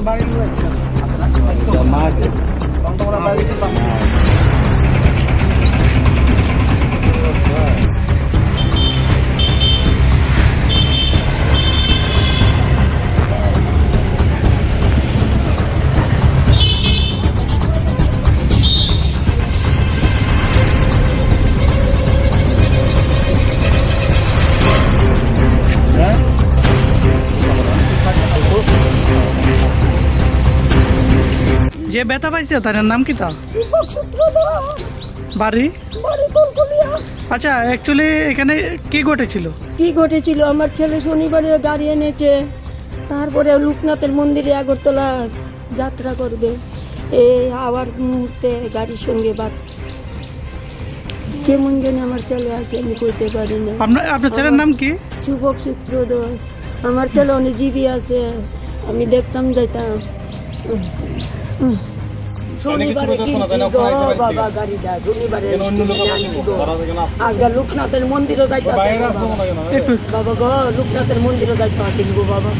Tolong balik dulu. Jamaah. Tolong orang balik dulu, Pak. যে ব্যথা পাইছে তার নাম কি তা? বাড়ি? আচ্ছা অ্যাকচুয়ালি এখানে কি ঘটেছিল? কি ঘটেছিল? আমার ছেলে শনিবারে গাড়ি এনেছে তারপরে লোকনাথের মন্দিরে আগরতলা যাত্রা করবে। এই আবার মুহূর্তে গাড়ির সঙ্গে বাদ। কেমন যেন আমার ছেলে আছে আমি কইতে পারি না। আপনার আপনার ছেলের নাম কি? যুবক সূত্রধর। আমার ছেলে অনেক জীবী আছে আমি দেখতাম যাইতাম। শনিবারে কিনছি গো বাবা গাড়িটা শনিবারে আনছি গো। আজকে লোকনাথের মন্দিরও যাইতে বাবা গো লোকনাথের মন্দিরও যাইতে গো বাবা।